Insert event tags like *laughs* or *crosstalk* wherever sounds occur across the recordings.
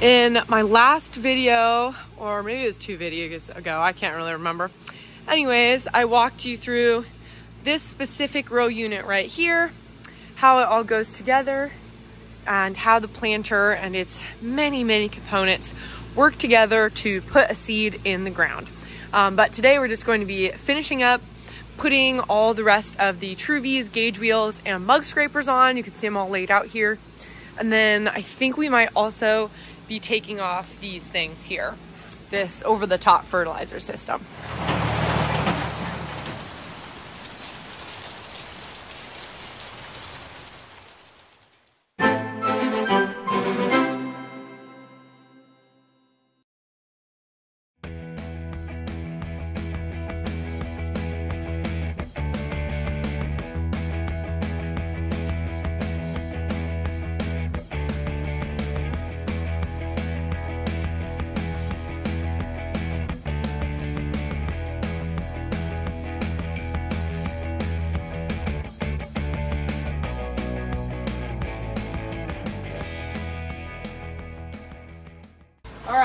In my last video, or maybe it was two videos ago, I can't really remember. Anyways, I walked you through this specific row unit right here, how it all goes together, and how the planter and its many, many components work together to put a seed in the ground. Um, but today we're just going to be finishing up putting all the rest of the Truvies, gauge wheels, and mud scrapers on. You can see them all laid out here. And then I think we might also be taking off these things here, this over the top fertilizer system.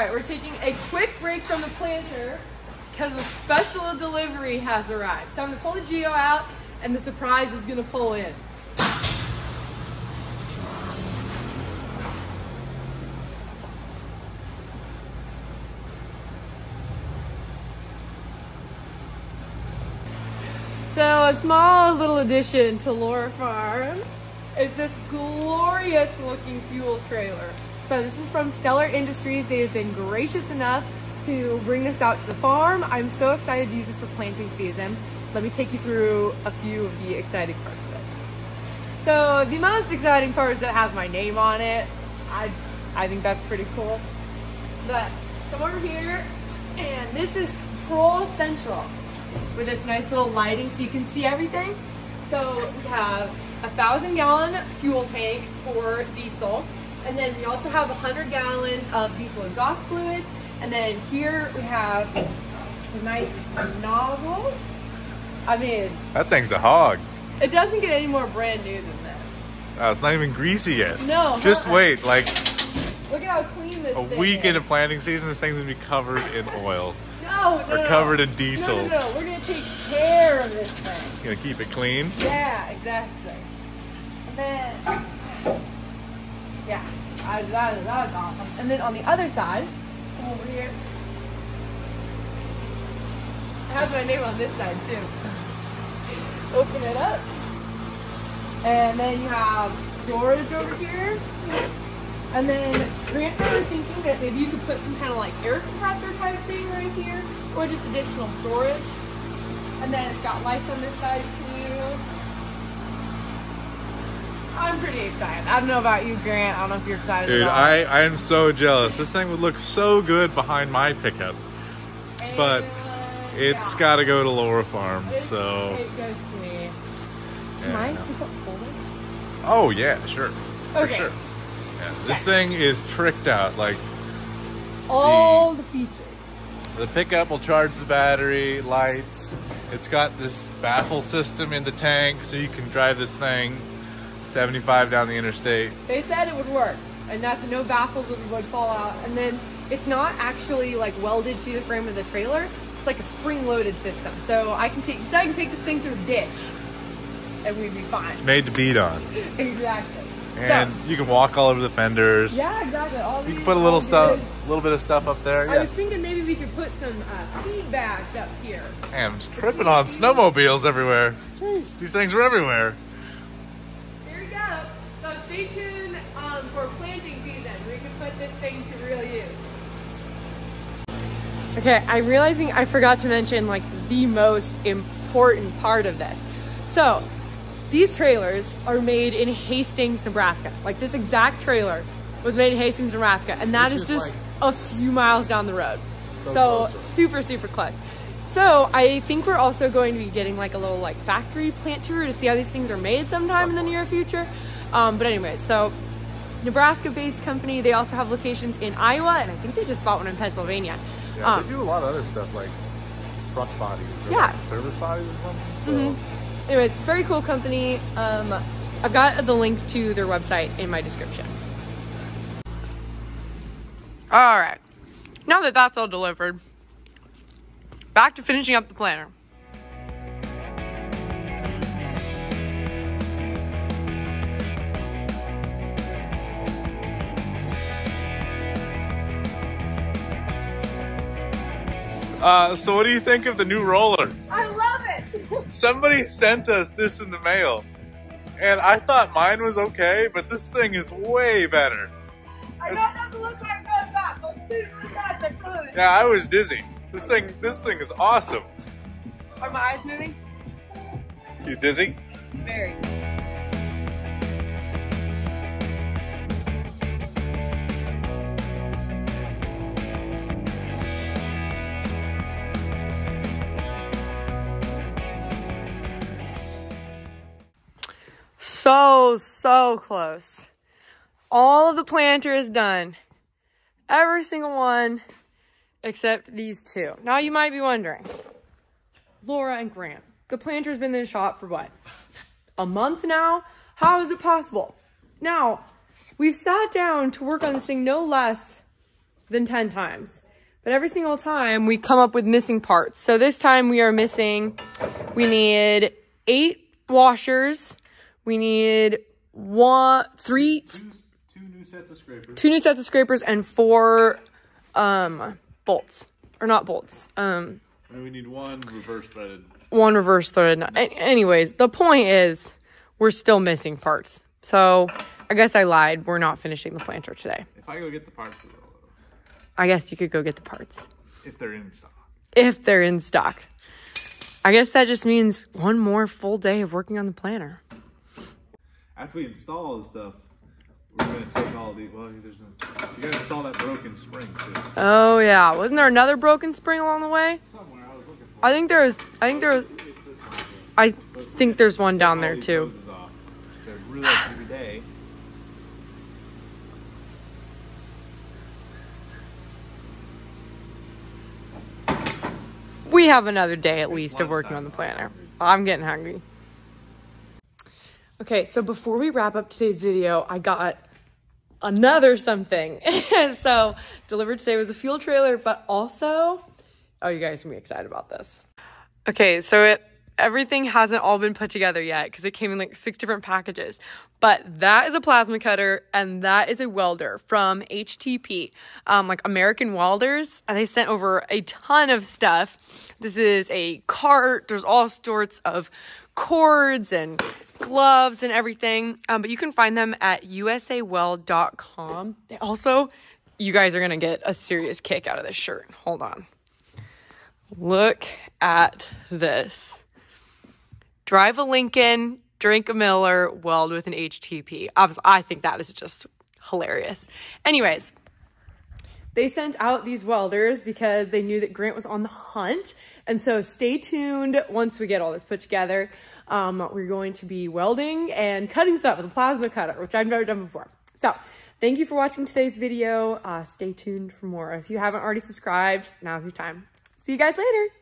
Right, we're taking a quick break from the planter because a special delivery has arrived. So I'm gonna pull the Geo out and the surprise is gonna pull in. So a small little addition to Laura Farms is this glorious looking fuel trailer. So this is from Stellar Industries. They have been gracious enough to bring this out to the farm. I'm so excited to use this for planting season. Let me take you through a few of the exciting parts of it. So the most exciting part is that it has my name on it. I, I think that's pretty cool. But come over here and this is Control Central with its nice little lighting so you can see everything. So we have a thousand gallon fuel tank for diesel. And then we also have 100 gallons of diesel exhaust fluid. And then here we have the nice nozzles. I mean, That thing's a hog. it doesn't get any more brand new than this. Uh, it's not even greasy yet. No, Just uh-uh. wait, like Look at how clean this is. a week is. into planting season, this thing's gonna be covered in oil. No, no, or covered in diesel. No, no, no. We're gonna take care of this thing. You're gonna keep it clean? Yeah, exactly. And then, yeah, I, that, that's awesome. And then on the other side, over here. It has my name on this side too. Open it up. And then you have storage over here. And then Grant and I were thinking that maybe you could put some kind of like air compressor type thing right here, or just additional storage. And then it's got lights on this side too. I'm pretty excited. I don't know about you, Grant. I don't know if you're excited. Dude. I, I am so jealous. This thing would look so good behind my pickup. but And, It's yeah. gotta go to Laura Farm, It's- so. it goes to me. Can yeah, I no. pick up fullness? Oh, yeah, sure. For sure. Yeah, this thing is tricked out. Like, All the features. the pickup will charge the battery, lights. It's got this baffle system in the tank, so you can drive this thing 75 down the interstate. They said it would work, and that no baffles would, would fall out. And then it's not actually like welded to the frame of the trailer. It's like a spring-loaded system. So I can take, so I can take this thing through a ditch, and we'd be fine. It's made to beat on. *laughs* exactly. And you can walk all over the fenders. yeah, exactly. All You can put a little stuff, a little bit of stuff up there. I Yeah. was thinking maybe we could put some uh, seed bags up here. Damn, I'm tripping on snowmobiles everywhere. Jeez, these things are everywhere. Here we go. So stay tuned um, for planting season. We can put this thing to real use. Okay, I'm realizing I forgot to mention like the most important part of this. So these trailers are made in Hastings, Nebraska. Like this exact trailer was made in Hastings, Nebraska, and that Which is is just like a few miles down the road. So So, close super, super close. So I think we're also going to be getting like a little like factory plant tour to see how these things are made sometime in the near future. Um, but anyways, so Nebraska-based company. They also have locations in Iowa, and I think they just bought one in Pennsylvania. Yeah, Um, they do a lot of other stuff like truck bodies or Yeah. like service bodies or something. So, Mhm. Anyways, very cool company. Um, I've got the link to their website in my description. All right. Now that that's all delivered, back to finishing up the planter. Uh, so what do you think of the new roller? I love it. *laughs* Somebody sent us this in the mail, and I thought mine was okay, but this thing is way better. I know it doesn't look like that, but good. Yeah, I was dizzy. This thing, this thing is awesome. Are my eyes moving? You dizzy? Very. So, close. All of the planter is done. Every single one except these two. Now you might be wondering, Laura and Grant, the planter's been in the shop for what? A month now? How is it possible? Now, we've sat down to work on this thing no less than 10 times. But every single time we come up with missing parts. So this time we are missing, we need eight washers. We need one, three, Two, two new sets of scrapers. two new sets of scrapers and four um bolts or not bolts um And we need one reverse threaded. one reverse threaded. A- anyways the point is we're still missing parts so i guess i lied we're not finishing the planter today If I go get the parts, i guess you could go get the parts if they're in stock. if they're in stock i guess that just means one more full day of working on the planter After we install the stuff, we're gonna take all the. Well, there's no. You gotta install that broken spring too. oh yeah wasn't there another broken spring along the way Somewhere I was looking for. i think there's i think there's i think there's one down there too hoses off. They're really like every day. we have another day at least of working on the planter. I'm getting hungry. Okay, so before we wrap up today's video, I got another something. *laughs* so delivered today was a fuel trailer, but also, oh, you guys are be excited about this. Okay, so it everything hasn't all been put together yet because it came in like six different packages. But that is a plasma cutter and that is a welder from HTP, um, like American Welders. And they sent over a ton of stuff. This is a cart. There's all sorts of cords and gloves and everything. Um, but you can find them at usaweld.com. They also, you guys are gonna get a serious kick out of this shirt. Hold on. Look at this. Drive a Lincoln, drink a Miller, weld with an HTP. I think that is just hilarious. Anyways, they sent out these welders because they knew that Grant was on the hunt. And so stay tuned once we get all this put together. Um, we're going to be welding and cutting stuff with a plasma cutter, which I've never done before. So thank you for watching today's video. Uh, stay tuned for more. If you haven't already subscribed, now's your time. See you guys later.